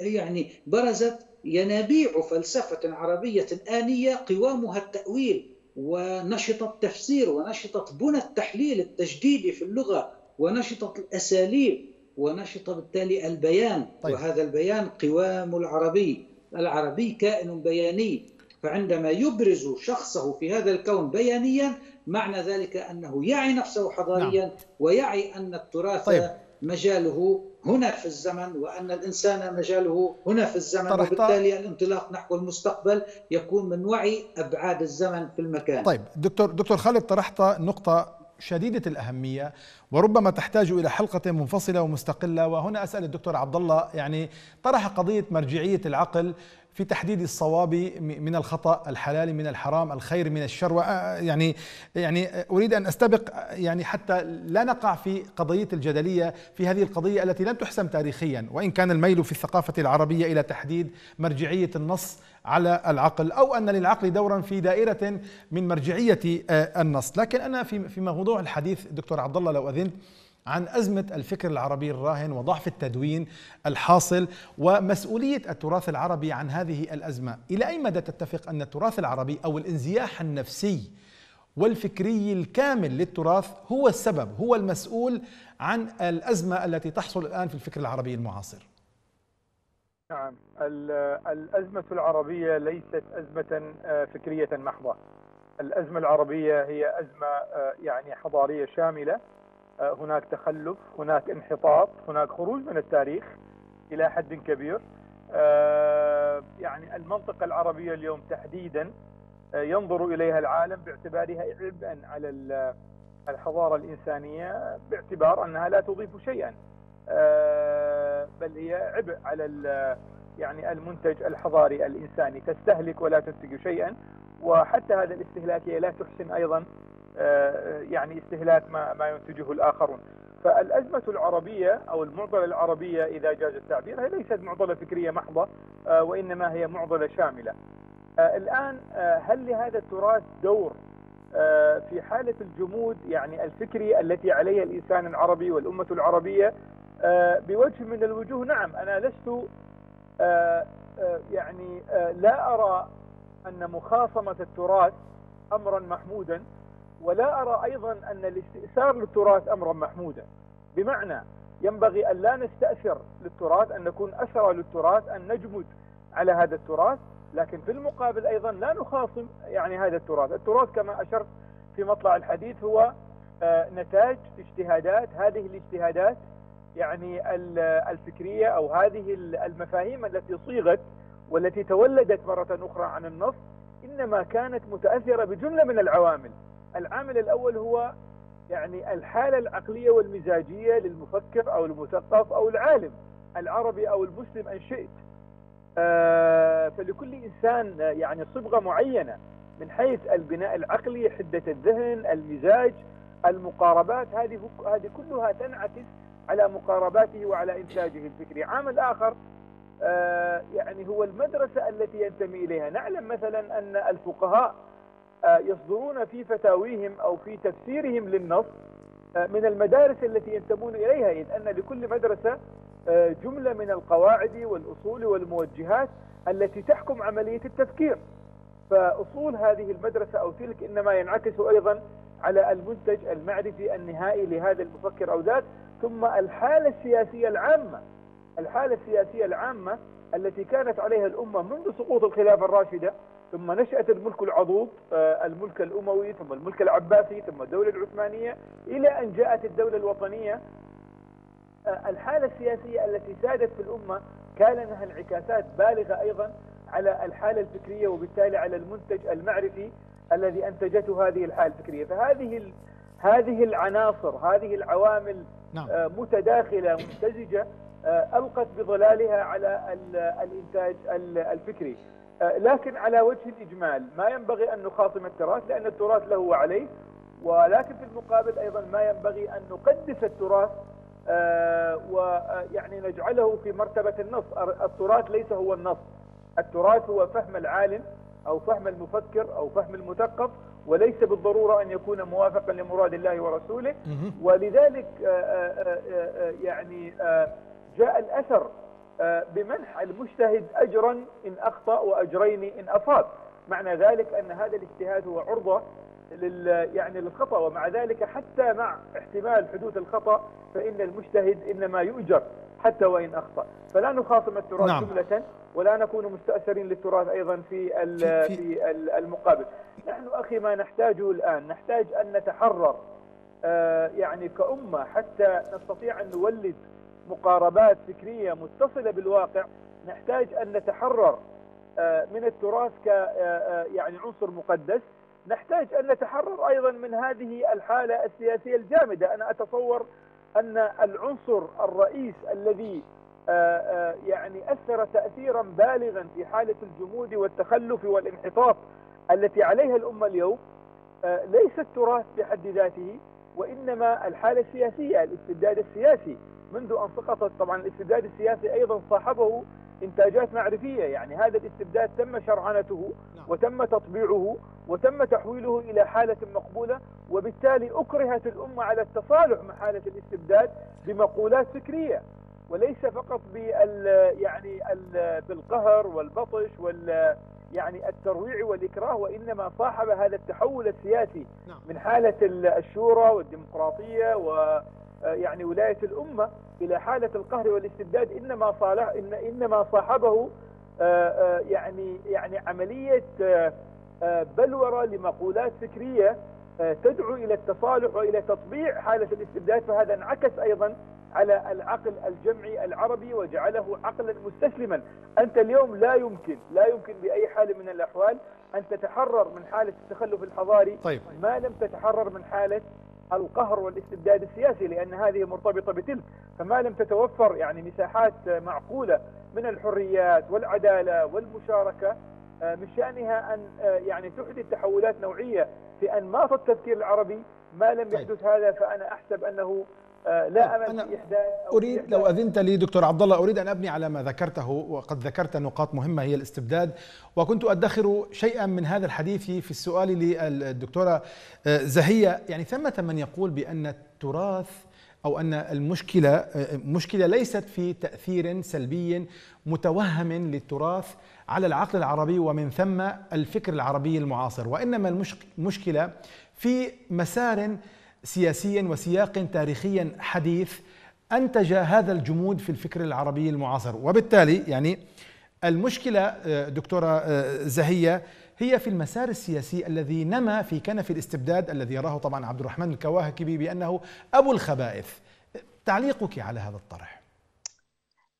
يعني برزت ينابيع فلسفة عربية آنية قوامها التأويل ونشط التفسير ونشطت بنى التحليل التجديدي في اللغة ونشطت الأساليب ونشط بالتالي البيان طيب. وهذا البيان قوام العربي العربي كائن بياني فعندما يبرز شخصه في هذا الكون بيانيا معنى ذلك أنه يعي نفسه حضاريا نعم. ويعي أن التراث طيب. مجاله هنا في الزمن وأن الإنسان مجاله هنا في الزمن. وبالتالي الانطلاق نحو المستقبل يكون من وعي أبعاد الزمن في المكان طيب دكتور دكتور خالد طرحت نقطة شديدة الأهمية وربما تحتاج إلى حلقة منفصلة ومستقلة وهنا أسأل الدكتور عبد الله يعني طرح قضية مرجعية العقل في تحديد الصواب من الخطأ الحلال من الحرام الخير من الشر. يعني يعني أريد أن أستبق يعني حتى لا نقع في قضية الجدلية في هذه القضية التي لم تحسم تاريخيا وإن كان الميل في الثقافة العربية إلى تحديد مرجعية النص على العقل أو أن للعقل دورا في دائرة من مرجعية النص. لكن أنا في في موضوع الحديث دكتور عبد الله لو أذنت عن أزمة الفكر العربي الراهن وضعف التدوين الحاصل ومسؤولية التراث العربي عن هذه الأزمة. إلى أي مدى تتفق أن التراث العربي أو الانزياح النفسي والفكري الكامل للتراث هو السبب هو المسؤول عن الأزمة التي تحصل الآن في الفكر العربي المعاصر؟ نعم الأزمة العربية ليست أزمة آه، فكرية محضة. الأزمة العربية هي أزمة آه، يعني حضارية شاملة. هناك تخلف هناك انحطاط هناك خروج من التاريخ إلى حد كبير. يعني المنطقة العربية اليوم تحديدا ينظر إليها العالم باعتبارها عبئا على الحضارة الإنسانية باعتبار أنها لا تضيف شيئا. بل هي عبء على يعني المنتج الحضاري الإنساني. تستهلك ولا تنتج شيئا. وحتى هذا الاستهلاك هي لا تحسن أيضا يعني استهلاك ما, ما ينتجه الآخرون. فالأزمة العربية أو المعضلة العربية إذا جاز التعبير هي ليست معضلة فكرية محضة وإنما هي معضلة شاملة. الآن هل لهذا التراث دور في حالة الجمود يعني الفكري التي عليها الإنسان العربي والأمة العربية؟ بوجه من الوجوه نعم أنا لست يعني لا أرى أن مخاصمة التراث أمرا محمودا. ولا أرى أيضا أن الاستئثار للتراث أمرا محمودا. بمعنى ينبغي أن لا نستأثر للتراث أن نكون أسرى للتراث أن نجمد على هذا التراث. لكن في المقابل أيضا لا نخاصم يعني هذا التراث. التراث كما أشرت في مطلع الحديث هو نتاج اجتهادات. هذه الاجتهادات يعني الفكرية أو هذه المفاهيم التي صيغت والتي تولدت مرة أخرى عن النص إنما كانت متأثرة بجملة من العوامل. العامل الأول هو يعني الحالة العقلية والمزاجية للمفكر أو المثقف أو العالم العربي أو المسلم أن شئت. آه فلكل إنسان يعني صبغة معينة من حيث البناء العقلي حدة الذهن المزاج المقاربات هذه هذه كلها تنعكس على مقارباته وعلى إنتاجه الفكري. عامل آخر آه يعني هو المدرسة التي ينتمي إليها. نعلم مثلا أن الفقهاء آه يصدرون في فتاويهم أو في تفسيرهم للنص آه من المدارس التي ينتمون إليها إذ أن لكل مدرسة جملة من القواعد والأصول والموجهات التي تحكم عملية التفكير. فأصول هذه المدرسة أو تلك إنما ينعكس أيضا على المنتج المعرفي النهائي لهذا المفكر أو ذات ثم الحالة السياسية العامة. الحالة السياسية العامة التي كانت عليها الأمة منذ سقوط الخلافة الراشدة ثم نشأة الملك العضوض الملك الأموي ثم الملك العباسي ثم الدولة العثمانية إلى أن جاءت الدولة الوطنية. الحالة السياسية التي سادت في الأمة كان لها انعكاسات بالغة أيضا على الحالة الفكرية وبالتالي على المنتج المعرفي الذي أنتجته هذه الحالة الفكرية. فهذه هذه العناصر هذه العوامل نعم. متداخلة ممتزجة ألقت بظلالها على الإنتاج الفكري. لكن على وجه الإجمال ما ينبغي أن نخاصم التراث لأن التراث له وعليه ولكن في المقابل أيضا ما ينبغي أن نقدس التراث آه ويعني نجعله في مرتبة النص. التراث ليس هو النص. التراث هو فهم العالم أو فهم المفكر أو فهم المثقف وليس بالضرورة أن يكون موافقا لمراد الله ورسوله. ولذلك يعني جاء الأثر بمنح المجتهد أجرا إن أخطأ وأجرين إن أصاب معنى ذلك أن هذا الاجتهاد هو عرضة لل يعني للخطأ ومع ذلك حتى مع احتمال حدوث الخطأ فإن المجتهد إنما يؤجر حتى وإن أخطأ. فلا نخاصم التراث نعم. جملة ولا نكون مستأثرين للتراث أيضا في في, في المقابل. نحن أخي ما نحتاجه الآن نحتاج أن نتحرر آه يعني كأمة حتى نستطيع أن نولد مقاربات فكرية متصلة بالواقع نحتاج أن نتحرر آه من التراث ك يعني عنصر مقدس. نحتاج أن نتحرر أيضا من هذه الحالة السياسية الجامدة. أنا أتصور أن العنصر الرئيس الذي يعني أثر تأثيرا بالغا في حالة الجمود والتخلف والانحطاط التي عليها الأمة اليوم ليس التراث بحد ذاته وإنما الحالة السياسية الاستبداد السياسي. منذ أن سقطت طبعا الاستبداد السياسي أيضا صاحبه إنتاجات معرفية يعني هذا الاستبداد تم شرعنته وتم تطبيعه وتم تحويله إلى حالة مقبولة وبالتالي أكرهت الأمة على التصالح مع حالة الاستبداد بمقولات فكرية. وليس فقط بال يعني ال بالقهر والبطش وال يعني الترويع والإكراه وإنما صاحب هذا التحول السياسي من حالة الشورى والديمقراطية و يعني ولاية الأمة إلى حالة القهر والاستبداد إنما صالح إن إنما صاحبه يعني يعني عملية بلورة لمقولات فكرية تدعو إلى التصالح وإلى تطبيع حالة الاستبداد فهذا انعكس أيضا على العقل الجمعي العربي وجعله عقلا مستسلما أنت اليوم لا يمكن لا يمكن بأي حال من الأحوال أن تتحرر من حالة التخلف الحضاري طيب. ما لم تتحرر من حالة القهر والاستبداد السياسي لأن هذه مرتبطة بتلك فما لم تتوفر يعني مساحات معقولة من الحريات والعدالة والمشاركة آه، من شأنها أن آه، يعني تحدث تحولات نوعية في أنماط التفكير العربي ما لم طيب. يحدث هذا فأنا أحسب أنه لا طيب، أمل في إحداث أريد لو أذنت لي دكتور عبد الله أريد أن أبني على ما ذكرته وقد ذكرت نقاط مهمة هي الاستبداد وكنت أدخر شيئا من هذا الحديث في السؤال للدكتورة زهية. يعني ثمة من يقول بأن التراث أو أن المشكلة مشكلة ليست في تأثير سلبي متوهم للتراث على العقل العربي ومن ثم الفكر العربي المعاصر وإنما المشكلة في مسار سياسي وسياق تاريخي حديث انتج هذا الجمود في الفكر العربي المعاصر. وبالتالي يعني المشكلة دكتورة زهية هي في المسار السياسي الذي نما في كنف الاستبداد الذي يراه طبعا عبد الرحمن الكواهكبي بأنه أبو الخبائث. تعليقك على هذا الطرح.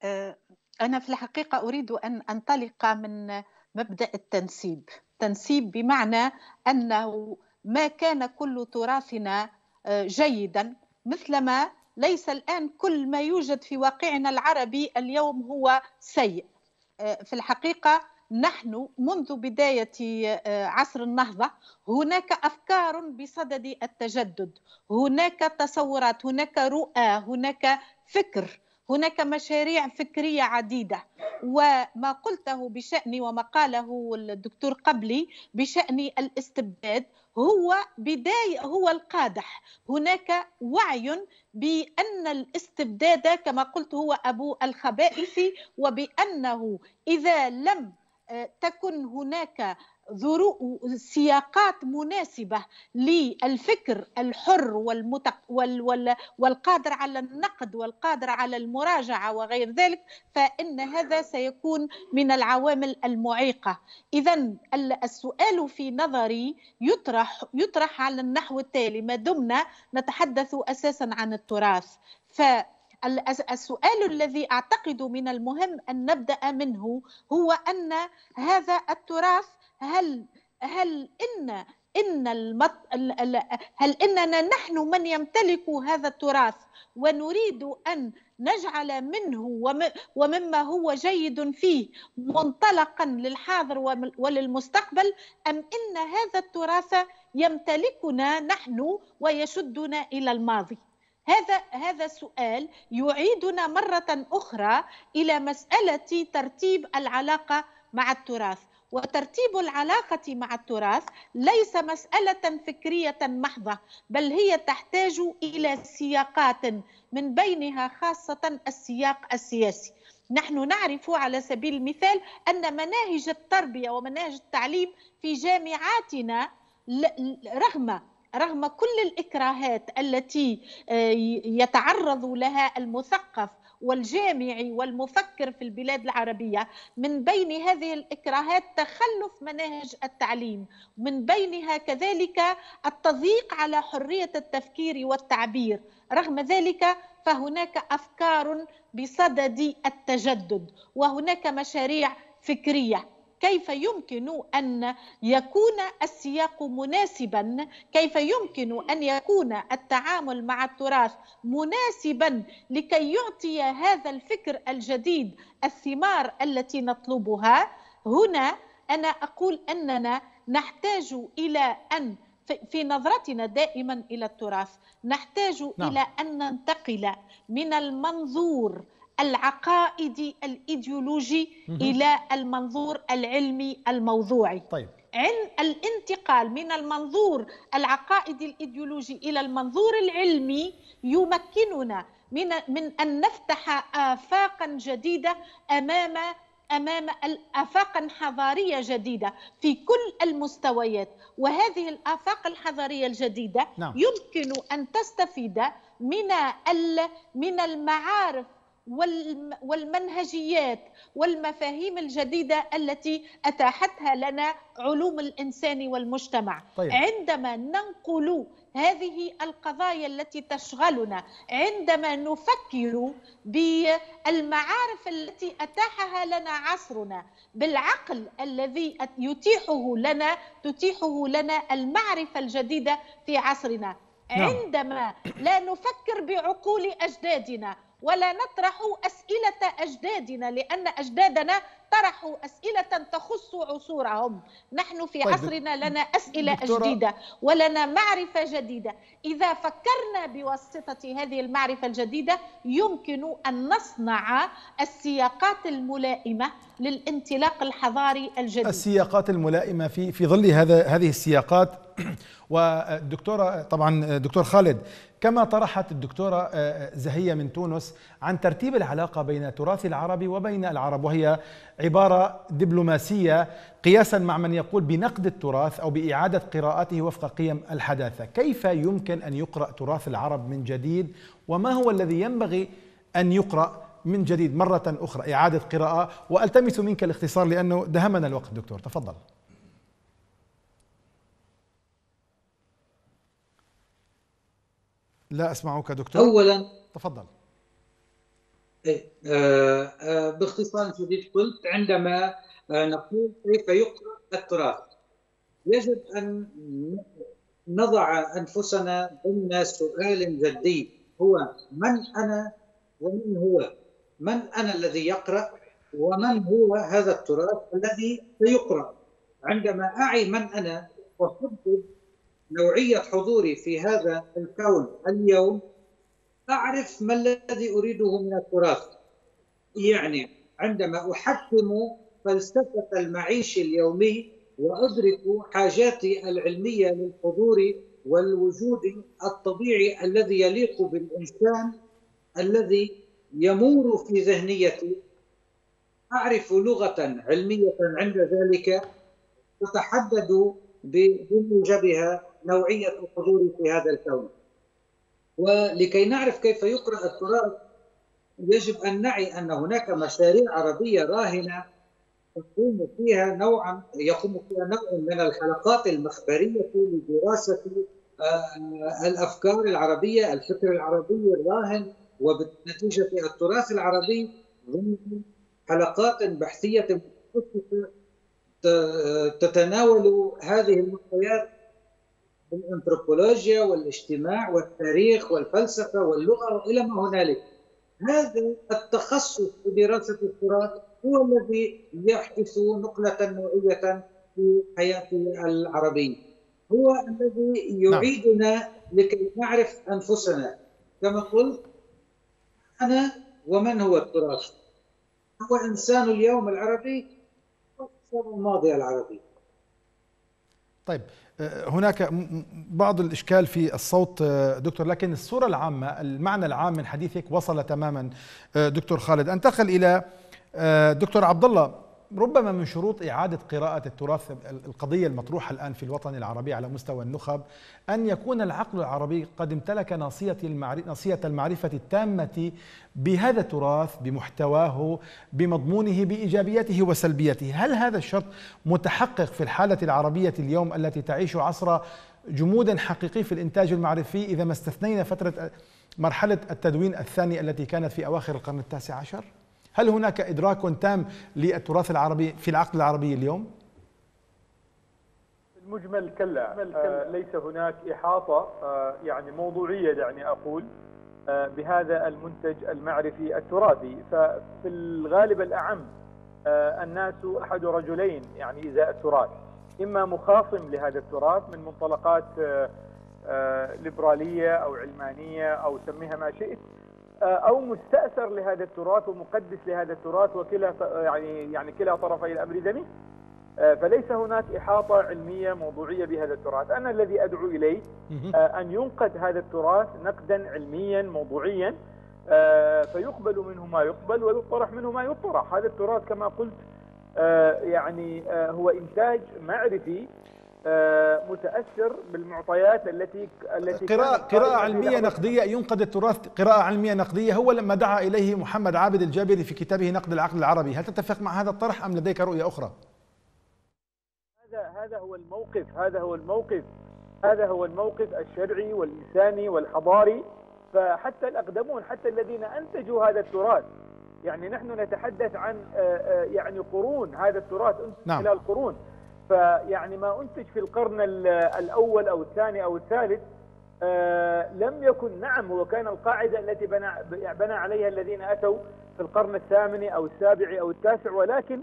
أه، أنا في الحقيقة أريد أن أنطلق من مبدأ التنسيب. تنسيب بمعنى أنه ما كان كل تراثنا جيدا مثلما ليس الآن كل ما يوجد في واقعنا العربي اليوم هو سيء. أه، في الحقيقة نحن منذ بداية آه، عصر النهضة هناك أفكار بصدد التجدد هناك تصورات هناك رؤى هناك فكر هناك مشاريع فكرية عديدة. وما قلته بشأن وما قاله الدكتور قبلي بشأن الاستبداد هو بداية هو القادح. هناك وعي بأن الاستبداد كما قلت هو أبو الخبائث وبأنه إذا لم تكن هناك سياقات مناسبة للفكر الحر والمتق وال وال والقادر على النقد والقادر على المراجعة وغير ذلك فإن هذا سيكون من العوامل المعيقة. إذا السؤال في نظري يطرح يطرح على النحو التالي. ما دمنا نتحدث أساسا عن التراث. ف السؤال الذي أعتقد من المهم أن نبدأ منه هو أن هذا التراث هل هل إن إن المط... هل إننا نحن من يمتلك هذا التراث ونريد أن نجعل منه ومما هو جيد فيه منطلقا للحاضر وللمستقبل أم إن هذا التراث يمتلكنا نحن ويشدنا إلى الماضي؟ هذا هذا السؤال يعيدنا مرة أخرى إلى مسألة ترتيب العلاقة مع التراث. وترتيب العلاقة مع التراث ليس مسألة فكرية محضة بل هي تحتاج إلى سياقات من بينها خاصة السياق السياسي. نحن نعرف على سبيل المثال أن مناهج التربية ومناهج التعليم في جامعاتنا رغم رغم كل الإكراهات التي آه، يتعرض لها المثقف والجامعي والمفكر في البلاد العربية من بين هذه الإكراهات تخلف مناهج التعليم من بينها كذلك التضييق على حرية التفكير والتعبير. رغم ذلك فهناك أفكار بصدد التجدد وهناك مشاريع فكرية. كيف يمكن أن يكون السياق مناسبا كيف يمكن أن يكون التعامل مع التراث مناسبا لكي يعطي هذا الفكر الجديد الثمار التي نطلبها هنا أنا أقول أننا نحتاج إلى أن في نظرتنا دائما إلى التراث نحتاج نعم. إلى أن ننتقل من المنظور العقائدي الإيديولوجي إلى المنظور العلمي الموضوعي. طيب. عن الانتقال من المنظور العقائدي الإيديولوجي إلى المنظور العلمي يمكننا من من أن نفتح افاقا جديدة امام أمام افاقا حضارية جديدة في كل المستويات. وهذه الآفاق الحضارية الجديدة نعم. يمكن أن تستفيد من من المعارف والمنهجيات والمفاهيم الجديدة التي أتاحتها لنا علوم الإنسان والمجتمع طيب. عندما ننقل هذه القضايا التي تشغلنا عندما نفكر بالمعارف التي أتاحها لنا عصرنا بالعقل الذي يتيحه لنا تتيحه لنا المعرفة الجديدة في عصرنا نعم. عندما لا نفكر بعقول أجدادنا ولا نطرح أسئلة أجدادنا لأن أجدادنا طرحوا أسئلة تخص عصورهم. نحن في طيب عصرنا لنا أسئلة جديدة ولنا معرفة جديدة. إذا فكرنا بواسطة هذه المعرفة الجديدة يمكن أن نصنع السياقات الملائمة للانطلاق الحضاري الجديد. السياقات الملائمة في في ظل هذا هذه السياقات. والدكتوره طبعا دكتور خالد كما طرحت الدكتورة آه، آه، زهية من تونس عن ترتيب العلاقة بين التراث العربي وبين العرب وهي عبارة دبلوماسية قياسا مع من يقول بنقد التراث أو بإعادة قراءته وفق قيم الحداثة. كيف يمكن أن يقرأ تراث العرب من جديد؟ وما هو الذي ينبغي أن يقرأ من جديد مرة أخرى؟ إعادة قراءة. وألتمس منك الاختصار لأنه دهمنا الوقت دكتور. تفضل. لا أسمعك دكتور. أولا تفضل. إيه آه آه باختصار شديد قلت عندما آه نقول كيف يقرأ التراث. يجب أن نضع أنفسنا ضمن سؤال جدي هو من أنا ومن هو؟ من أنا الذي يقرأ ومن هو هذا التراث الذي سيقرأ؟ عندما أعي من أنا أحدد نوعية حضوري في هذا الكون اليوم أعرف ما الذي أريده من التراث. يعني عندما أحكم فلسفة المعيش اليومي وأدرك حاجاتي العلمية للحضور والوجود الطبيعي الذي يليق بالإنسان الذي يمور في ذهنيتي أعرف لغة علمية عند ذلك تتحدد بموجبها نوعية الحضور في هذا الكون. ولكي نعرف كيف يقرأ التراث يجب أن نعي أن هناك مشاريع عربية راهنة يقوم فيها نوعا يقوم فيها نوع من الحلقات المخبرية لدراسة آه، الأفكار العربية الفكر العربي الراهن وبالنتيجة التراث العربي ضمن حلقات بحثية تتناول هذه المعطيات الأنثروبولوجيا والاجتماع والتاريخ والفلسفة واللغة والى ما هنالك. هذا التخصص في دراسة التراث هو الذي يحدث نقلة نوعية في حياة العربية. هو الذي نعم. يعيدنا لكي نعرف أنفسنا كما قلت أنا ومن هو التراث؟ هو إنسان اليوم العربي الماضي العربي. طيب هناك بعض الإشكال في الصوت دكتور لكن الصورة العامة المعنى العام من حديثك وصل تماما دكتور خالد. أنتقل إلى دكتور عبد الله. ربما من شروط إعادة قراءة التراث القضية المطروحة الآن في الوطن العربي على مستوى النخب أن يكون العقل العربي قد امتلك ناصية المعرفة التامة بهذا التراث بمحتواه بمضمونه بإيجابياته وسلبياته هل هذا الشرط متحقق في الحالة العربية اليوم التي تعيش عصر جمود حقيقي في الإنتاج المعرفي إذا ما استثنينا فترة مرحلة التدوين الثاني التي كانت في أواخر القرن التاسع عشر؟ هل هناك إدراك تام للتراث العربي في العقل العربي اليوم؟ المجمل كلا. آه ليس هناك إحاطة آه يعني موضوعية دعني أقول آه بهذا المنتج المعرفي التراثي. ففي الغالب الأعم آه الناس أحد رجلين يعني إزاء التراث. إما مخاصم لهذا التراث من منطلقات آه، آه، ليبرالية أو علمانية أو سميها ما شئت أو مستأثر لهذا التراث ومقدس لهذا التراث وكلا يعني يعني كلا طرفي الأمر ذميم آه، فليس هناك إحاطة علمية موضوعية بهذا التراث، أنا الذي أدعو إليه آه، أن ينقد هذا التراث نقدا علميا موضوعيا. فيقبل منه ما يقبل ويطرح منه ما يطرح، هذا التراث كما قلت يعني هو إنتاج معرفي متأثر بالمعطيات التي التي قراءة قراءة علمية نقدية ينقد التراث قراءة علمية نقدية هو لما دعا إليه محمد عابد الجابري في كتابه نقد العقل العربي هل تتفق مع هذا الطرح أم لديك رؤية أخرى؟ هذا هذا هو الموقف هذا هو الموقف هذا هو الموقف الشرعي والإنساني والحضاري فحتى الأقدمون حتى الذين أنتجوا هذا التراث يعني نحن نتحدث عن يعني قرون هذا التراث نعم. خلال قرون فيعني ما أنتج في القرن الأول أو الثاني أو الثالث آه لم يكن نعم هو كان القاعدة التي بنى, بنى عليها الذين أتوا في القرن الثامن أو السابع أو التاسع ولكن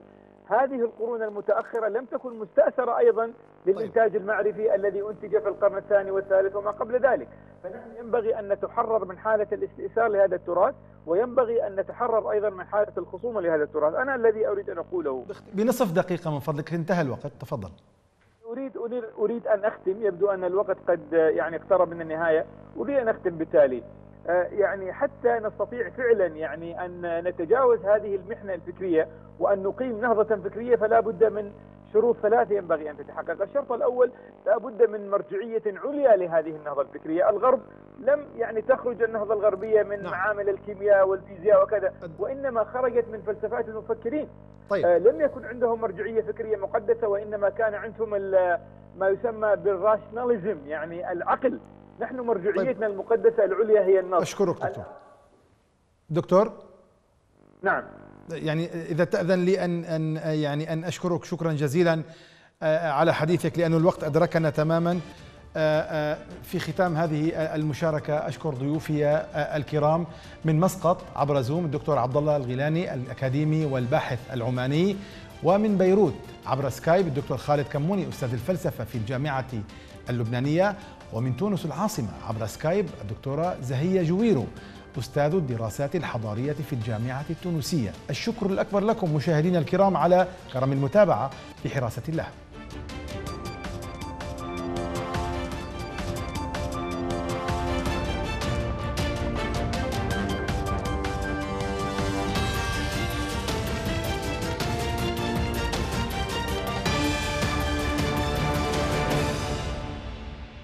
هذه القرون المتأخرة لم تكن مستأثرة أيضا للإنتاج المعرفي الذي أنتج في القرن الثاني والثالث وما قبل ذلك. فنحن ينبغي أن نتحرر من حالة الاستئثار لهذا التراث وينبغي أن نتحرر أيضا من حالة الخصومة لهذا التراث. أنا الذي أريد أن أقوله. بنصف دقيقة من فضلك انتهى الوقت. تفضل. أريد أريد أريد أن أختم. يبدو أن الوقت قد يعني اقترب من النهاية. أريد أن أختم بالتالي. يعني حتى نستطيع فعلا يعني أن نتجاوز هذه المحنة الفكرية وأن نقيم نهضة فكرية فلا بد من شروط ثلاثة ينبغي أن تتحقق الشرط الأول لا بد من مرجعية عليا لهذه النهضة الفكرية الغرب لم يعني تخرج النهضة الغربية من نعم. معامل الكيمياء والفيزياء وكذا وإنما خرجت من فلسفات المفكرين طيب. آه لم يكن عندهم مرجعية فكرية مقدسة وإنما كان عندهم ما يسمى بالراشناليزم يعني العقل نحن مرجعيتنا طيب. المقدسة العليا هي النص. أشكرك دكتور. دكتور؟ نعم. يعني إذا تأذن لي ان ان يعني أن أشكرك شكرا جزيلا على حديثك لأن الوقت أدركنا تماما. في ختام هذه المشاركة أشكر ضيوفي الكرام. من مسقط عبر زوم الدكتور عبد الله الغيلاني الأكاديمي والباحث العماني. ومن بيروت عبر سكايب الدكتور خالد كموني أستاذ الفلسفة في الجامعة اللبنانية. ومن تونس العاصمة عبر سكايب الدكتورة زهية جويرو أستاذ الدراسات الحضارية في الجامعة التونسية. الشكر الأكبر لكم مشاهدينا الكرام على كرم المتابعة في حراسة الله.